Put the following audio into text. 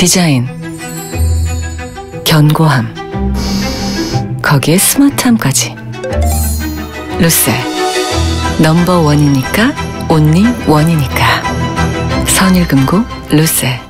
디자인, 견고함, 거기에 스마트함까지. 루셀, 넘버 원이니까, 온리 원이니까. 선일금고 루셀.